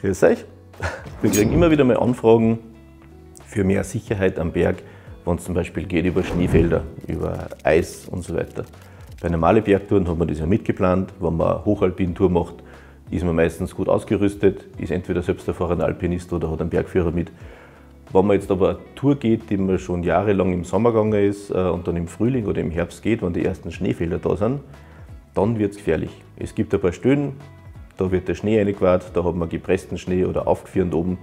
Grüß euch. Wir kriegen immer wieder mal Anfragen für mehr Sicherheit am Berg, wenn es zum Beispiel geht über Schneefelder, über Eis und so weiter. Bei normalen Bergtouren hat man das ja mitgeplant. Wenn man Hochalpin-Tour macht, ist man meistens gut ausgerüstet, ist entweder selbst erfahrener Alpinist oder hat einen Bergführer mit. Wenn man jetzt aber eine Tour geht, die man schon jahrelang im Sommer gegangen ist äh, und dann im Frühling oder im Herbst geht, wenn die ersten Schneefelder da sind, dann wird es gefährlich. Es gibt ein paar Stellen, da wird der Schnee eingequart, da hat man gepressten Schnee oder aufgeführt oben.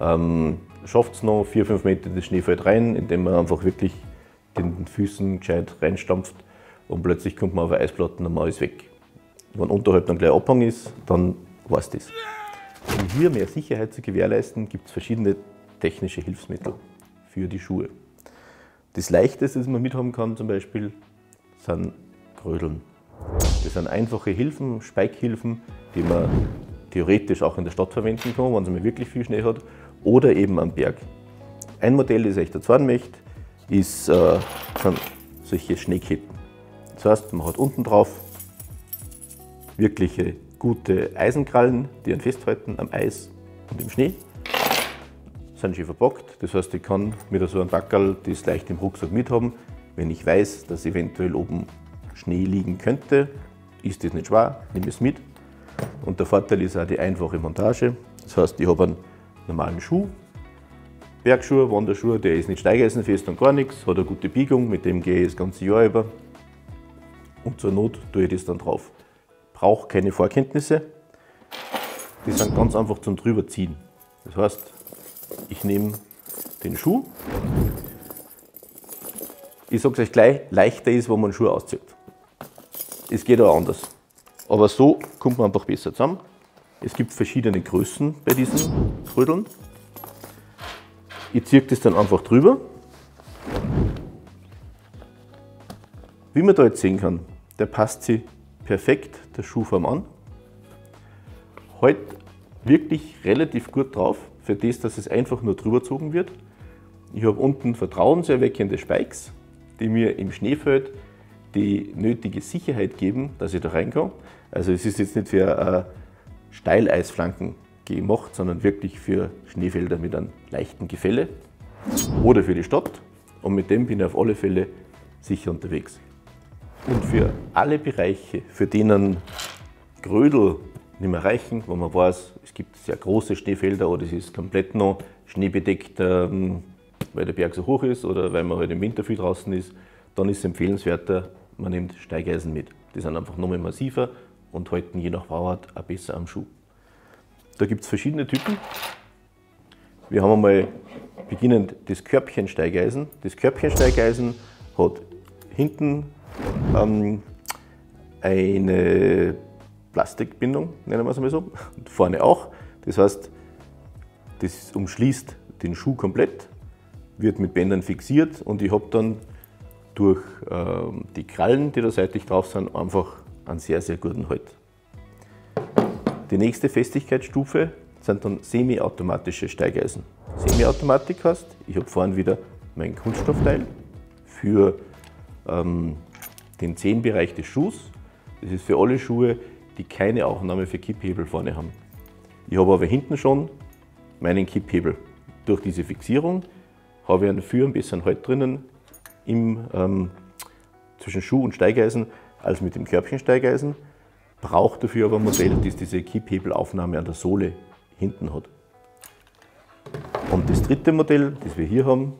Ähm, Schafft es noch 4-5 Meter das Schneefeld rein, indem man einfach wirklich den Füßen gescheit reinstampft und plötzlich kommt man auf eine Eisplatte und man ist weg. Wenn unterhalb dann gleich Abhang ist, dann war es das. Um hier mehr Sicherheit zu gewährleisten, gibt es verschiedene technische Hilfsmittel für die Schuhe. Das Leichteste, das man mithaben kann zum Beispiel, sind Grödeln. Das sind einfache Hilfen, Speikhilfen, die man theoretisch auch in der Stadt verwenden kann, wenn man wirklich viel Schnee hat, oder eben am Berg. Ein Modell, das ich dazu möchte, ist, äh, sind solche Schneeketten. Das heißt, man hat unten drauf wirkliche gute Eisenkrallen, die einen festhalten am Eis und im Schnee. Sind schön verpackt, das heißt, ich kann mit so einem Backerl das leicht im Rucksack mithaben. Wenn ich weiß, dass eventuell oben Schnee liegen könnte, ist das nicht schwer, nehme es mit. Und der Vorteil ist auch die einfache Montage. Das heißt, ich habe einen normalen Schuh, Bergschuh, Wanderschuh, der ist nicht steigeisenfest und gar nichts, hat eine gute Biegung, mit dem gehe ich das ganze Jahr über. Und zur Not tue ich das dann drauf. Brauche keine Vorkenntnisse. Die sind ganz einfach zum drüberziehen. Das heißt, ich nehme den Schuh. Ich sage es euch gleich, leichter ist, wenn man Schuhe auszieht. Es geht auch anders. Aber so kommt man einfach besser zusammen. Es gibt verschiedene Größen bei diesen Rödeln. Ich ziehe das dann einfach drüber. Wie man da jetzt sehen kann, der passt sich perfekt der Schuhform an. Heute wirklich relativ gut drauf, für das, dass es einfach nur drüber gezogen wird. Ich habe unten vertrauenserweckende Spikes, die mir im Schneefeld die nötige Sicherheit geben, dass ich da reinkomme. Also es ist jetzt nicht für äh, Steileisflanken gemacht, sondern wirklich für Schneefelder mit einem leichten Gefälle oder für die Stadt. Und mit dem bin ich auf alle Fälle sicher unterwegs. Und für alle Bereiche, für denen Grödel nicht mehr reichen, wo man weiß, es gibt sehr große Schneefelder oder es ist komplett noch schneebedeckt, ähm, weil der Berg so hoch ist oder weil man halt im Winter viel draußen ist, dann ist es empfehlenswerter, man nimmt Steigeisen mit. Die sind einfach nochmal massiver und halten je nach Bauart auch besser am Schuh. Da gibt es verschiedene Typen. Wir haben einmal beginnend das Körbchensteigeisen. Das Körbchensteigeisen hat hinten ähm, eine Plastikbindung, nennen wir es mal so, und vorne auch. Das heißt, das umschließt den Schuh komplett, wird mit Bändern fixiert und ich habe dann durch ähm, die Krallen, die da seitlich drauf sind, einfach einen sehr, sehr guten Halt. Die nächste Festigkeitsstufe sind dann semiautomatische Steigeisen. Semiautomatik heißt, ich habe vorne wieder mein Kunststoffteil für ähm, den Zehenbereich des Schuhs. Das ist für alle Schuhe, die keine Aufnahme für Kipphebel vorne haben. Ich habe aber hinten schon meinen Kipphebel. Durch diese Fixierung habe ich einen für ein bisschen Halt drinnen im, ähm, zwischen Schuh und Steigeisen als mit dem Körbchensteigeisen. Braucht dafür aber ein Modell, das diese Kipphebelaufnahme an der Sohle hinten hat. Und das dritte Modell, das wir hier haben,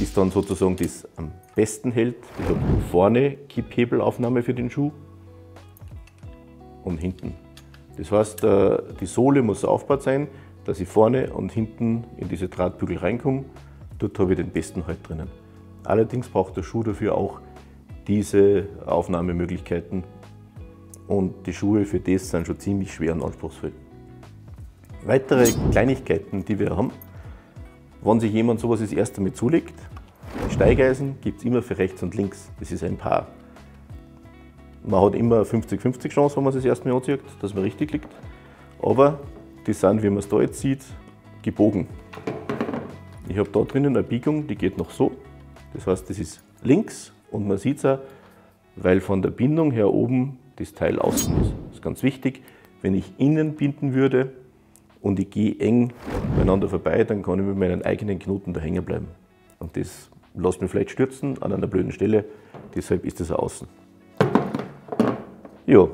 ist dann sozusagen das am besten hält. Ich habe vorne Kipphebelaufnahme für den Schuh und hinten. Das heißt, äh, die Sohle muss aufgebaut sein, dass ich vorne und hinten in diese Drahtbügel reinkomme. Dort habe ich den besten Halt drinnen. Allerdings braucht der Schuh dafür auch diese Aufnahmemöglichkeiten und die Schuhe für das sind schon ziemlich schwer und anspruchsvoll. Weitere Kleinigkeiten, die wir haben, wenn sich jemand sowas das erste Mal zulegt, Steigeisen gibt es immer für rechts und links. Das ist ein Paar. Man hat immer 50-50 Chance, wenn man es das erste Mal anzieht, dass man richtig liegt. Aber die sind, wie man es da jetzt sieht, gebogen. Ich habe da drinnen eine Biegung, die geht noch so. Das heißt, das ist links und man sieht es auch, weil von der Bindung her oben das Teil außen ist. Das ist ganz wichtig. wenn ich innen binden würde und ich gehe eng beieinander vorbei, dann kann ich mit meinen eigenen Knoten da hängen bleiben. Und das lässt mich vielleicht stürzen an einer blöden Stelle, deshalb ist das außen. Ja,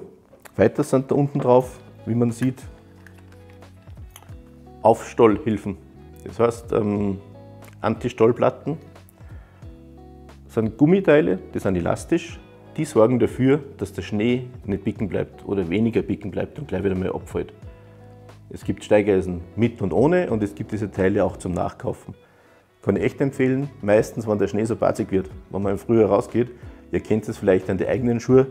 weiter sind da unten drauf, wie man sieht, Aufstollhilfen. Das heißt, ähm, Anti-Stollplatten sind Gummiteile, die sind elastisch, die sorgen dafür, dass der Schnee nicht bicken bleibt oder weniger bicken bleibt und gleich wieder mal abfällt. Es gibt Steigeisen mit und ohne und es gibt diese Teile auch zum Nachkaufen. Kann ich echt empfehlen, meistens, wenn der Schnee so batzig wird, wenn man im Frühjahr rausgeht, ihr kennt es vielleicht an die eigenen Schuhe,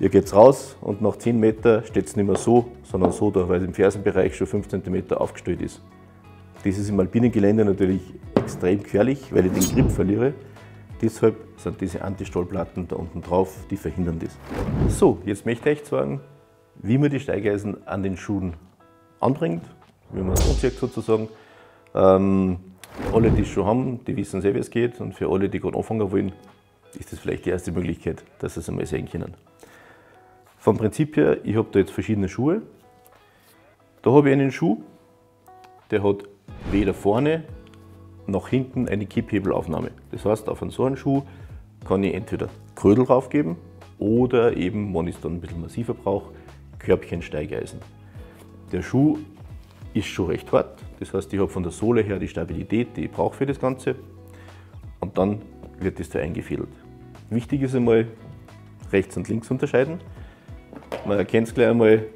ihr geht raus und nach 10 Meter steht es nicht mehr so, sondern so da, weil es im Fersenbereich schon 5 cm aufgestellt ist. Das ist im alpinen Gelände natürlich extrem gefährlich, weil ich den Grip verliere. Deshalb sind diese Anti-Stollplatten da unten drauf, die verhindern das. So, jetzt möchte ich euch sagen, wie man die Steigeisen an den Schuhen anbringt, wie man es anzieht sozusagen. Ähm, alle, die es schon haben, die wissen sehr, wie es geht. Und für alle, die gerade anfangen wollen, ist das vielleicht die erste Möglichkeit, dass sie es einmal sehen können. Vom Prinzip her, ich habe da jetzt verschiedene Schuhe. Da habe ich einen Schuh, der hat weder vorne nach hinten eine Kipphebelaufnahme. Das heißt, auf einen so einen Schuh kann ich entweder Krödel draufgeben oder eben, wenn ich es dann ein bisschen massiver brauche, Körbchensteigeisen. Der Schuh ist schon recht hart, das heißt, ich habe von der Sohle her die Stabilität, die ich brauche für das Ganze und dann wird das da eingefädelt. Wichtig ist einmal, rechts und links unterscheiden. Man erkennt es gleich einmal,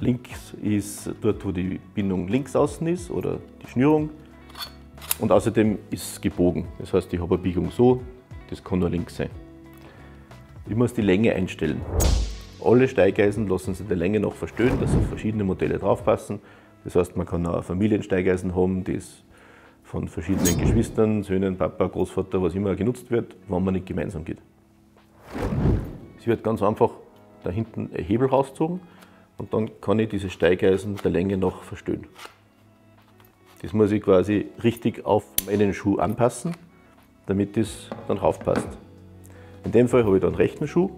links ist dort, wo die Bindung links außen ist oder die Schnürung und außerdem ist es gebogen. Das heißt, ich habe eine Biegung so, das kann nur links sein. Ich muss die Länge einstellen. Alle Steigeisen lassen sich der Länge noch verstören, dass auf verschiedene Modelle draufpassen. Das heißt, man kann auch Familiensteigeisen haben, das von verschiedenen Geschwistern, Söhnen, Papa, Großvater, was immer genutzt wird, wenn man nicht gemeinsam geht. Es wird ganz einfach da hinten ein Hebel rausgezogen und dann kann ich diese Steigeisen der Länge noch verstören. Das muss ich quasi richtig auf meinen Schuh anpassen, damit das dann raufpasst. In dem Fall habe ich dann rechten Schuh,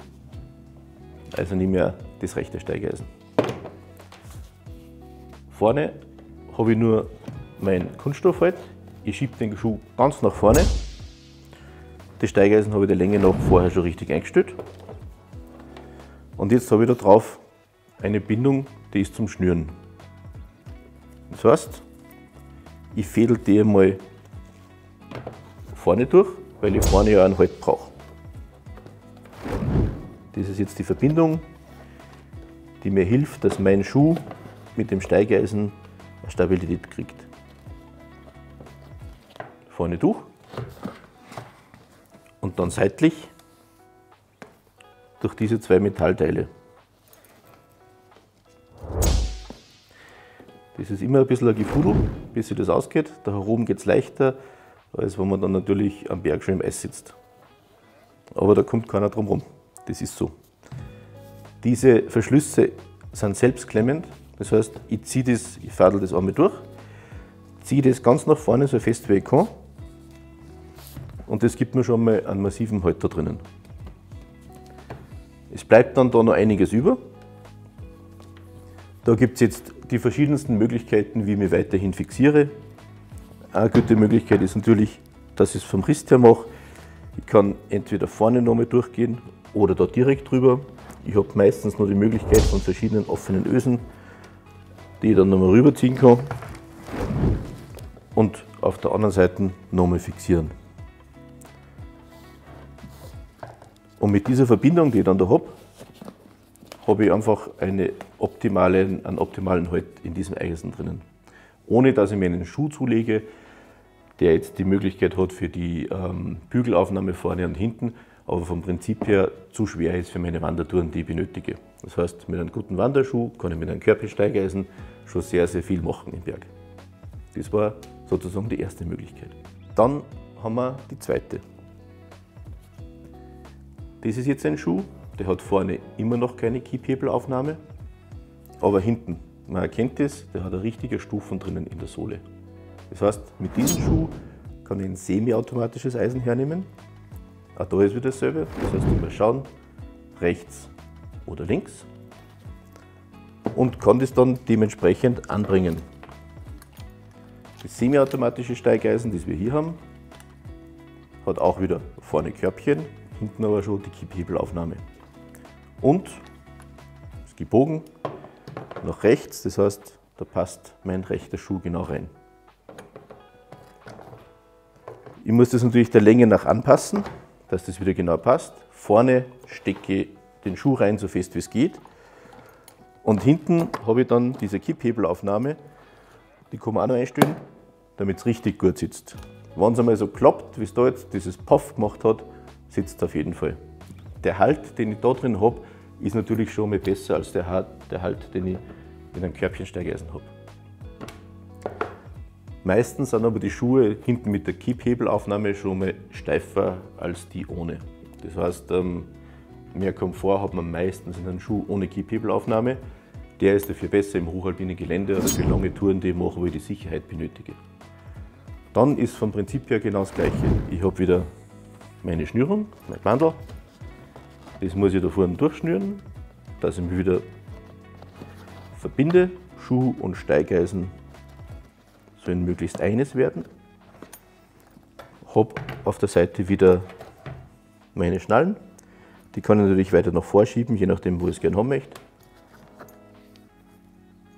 also nicht mehr das rechte Steigeisen. Vorne habe ich nur mein Kunststoff halt. Ich schiebe den Schuh ganz nach vorne. Das Steigeisen habe ich die Länge noch vorher schon richtig eingestellt. Und jetzt habe ich da drauf eine Bindung, die ist zum Schnüren. Das heißt, ich fädel die einmal vorne durch, weil ich vorne ja einen Halt brauche. Das ist jetzt die Verbindung, die mir hilft, dass mein Schuh mit dem Steigeisen Stabilität kriegt. Vorne durch und dann seitlich durch diese zwei Metallteile. Das ist immer ein bisschen ein Gefudel, bis sich das ausgeht. Da herum geht es leichter, als wenn man dann natürlich am Berg schon im Eis sitzt. Aber da kommt keiner drum rum. Das ist so. Diese Verschlüsse sind selbstklemmend. Das heißt, ich ziehe das, ich fadel das einmal durch, ziehe das ganz nach vorne so fest wie ich kann. Und das gibt mir schon mal einen massiven Halt da drinnen. Es bleibt dann da noch einiges über. Da gibt es jetzt die verschiedensten Möglichkeiten, wie ich mich weiterhin fixiere. Eine gute Möglichkeit ist natürlich, dass ich es vom Rist her mache. Ich kann entweder vorne nochmal durchgehen oder da direkt drüber. Ich habe meistens noch die Möglichkeit von verschiedenen offenen Ösen, die ich dann nochmal rüberziehen kann und auf der anderen Seite nochmal fixieren. Und mit dieser Verbindung, die ich dann da habe, habe ich einfach eine optimale, einen optimalen Halt in diesem Eisen drinnen. Ohne dass ich mir einen Schuh zulege, der jetzt die Möglichkeit hat für die ähm, Bügelaufnahme vorne und hinten, aber vom Prinzip her zu schwer ist für meine Wandertouren, die ich benötige. Das heißt, mit einem guten Wanderschuh kann ich mit einem Körpersteigeisen schon sehr, sehr viel machen im Berg. Das war sozusagen die erste Möglichkeit. Dann haben wir die zweite. Das ist jetzt ein Schuh, der hat vorne immer noch keine Kipphebelaufnahme, aber hinten, man erkennt es, der hat eine richtige Stufen drinnen in der Sohle. Das heißt, mit diesem Schuh kann ich ein semi-automatisches Eisen hernehmen. Auch da ist wieder dasselbe. Das heißt, immer schauen, rechts oder links. und kann das dann dementsprechend anbringen. Das semiautomatische Steigeisen, das wir hier haben, hat auch wieder vorne Körbchen, hinten aber schon die Kipphebelaufnahme. Und ist gebogen nach rechts, das heißt, da passt mein rechter Schuh genau rein. Ich muss das natürlich der Länge nach anpassen, dass das wieder genau passt. Vorne stecke ich den Schuh rein, so fest wie es geht. Und hinten habe ich dann diese Kipphebelaufnahme, die kann man auch noch einstellen, damit es richtig gut sitzt. Wenn es einmal so klappt, wie es da jetzt dieses Puff gemacht hat, sitzt es auf jeden Fall. Der Halt, den ich da drin habe, ist natürlich schon mal besser als der Halt, der halt den ich in einem Körbchensteigeisen habe. Meistens sind aber die Schuhe hinten mit der Kipphebelaufnahme schon mal steifer als die ohne. Das heißt, ähm, mehr Komfort hat man meistens in einem Schuh ohne Kipphebelaufnahme. Der ist dafür besser im hochalpinen Gelände oder für lange Touren, die ich mache, wo ich die Sicherheit benötige. Dann ist vom Prinzip her genau das gleiche. Ich habe wieder meine Schnürung, mein Bandel. Das muss ich da vorne durchschnüren, dass ich mich wieder verbinde. Schuh und Steigeisen sollen möglichst eines werden. Habe auf der Seite wieder meine Schnallen. Die kann ich natürlich weiter noch vorschieben, je nachdem, wo ich es gerne haben möchte.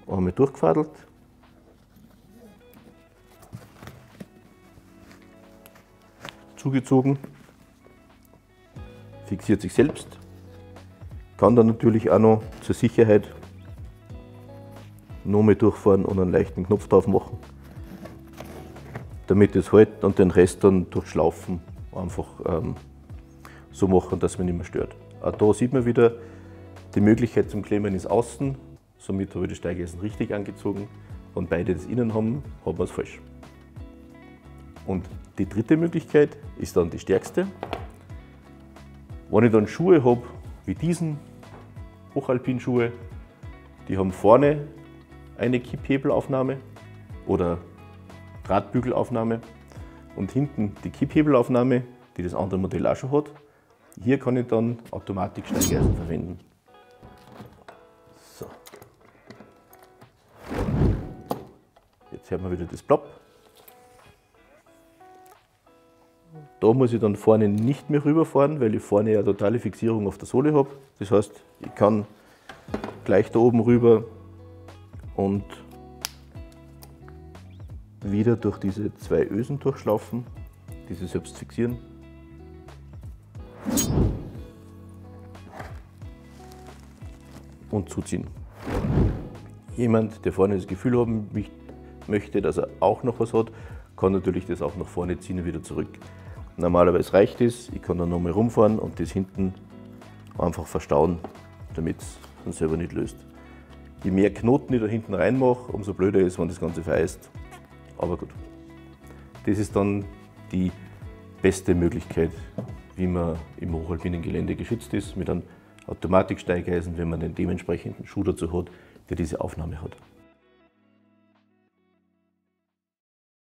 Einmal durchgefadelt. Zugezogen. Fixiert sich selbst. Kann dann natürlich auch noch zur Sicherheit nochmal durchfahren und einen leichten Knopf drauf machen damit es hält und den Rest dann durch Schlaufen einfach ähm, so machen, dass man nicht mehr stört. Auch da sieht man wieder, die Möglichkeit zum Klemmen ist außen, somit habe ich die Steigeisen richtig angezogen. Wenn beide das innen haben, hat man es falsch. Und die dritte Möglichkeit ist dann die stärkste. Wenn ich dann Schuhe habe, wie diesen Hochalpinschuhe, die haben vorne eine Kipphebelaufnahme oder Drahtbügelaufnahme und hinten die Kipphebelaufnahme, die das andere Modell auch schon hat. Hier kann ich dann Automatik Steigeisen verwenden. So. Jetzt hört man wieder das Plopp. Da muss ich dann vorne nicht mehr rüberfahren, weil ich vorne ja totale Fixierung auf der Sohle habe. Das heißt, ich kann gleich da oben rüber und wieder durch diese zwei Ösen durchschlaufen, diese selbst fixieren. Und zuziehen. Jemand, der vorne das Gefühl haben möchte, dass er auch noch was hat, kann natürlich das auch nach vorne ziehen und wieder zurück. Normalerweise reicht es, ich kann dann nochmal rumfahren und das hinten einfach verstauen, damit es dann selber nicht löst. Je mehr Knoten ich da hinten reinmache, umso blöder ist, wenn das Ganze vereist. Aber gut, das ist dann die beste Möglichkeit, wie man im hochalpinen Gelände geschützt ist, mit einem Automatiksteigeisen, wenn man den dementsprechenden Schuh dazu hat, der diese Aufnahme hat.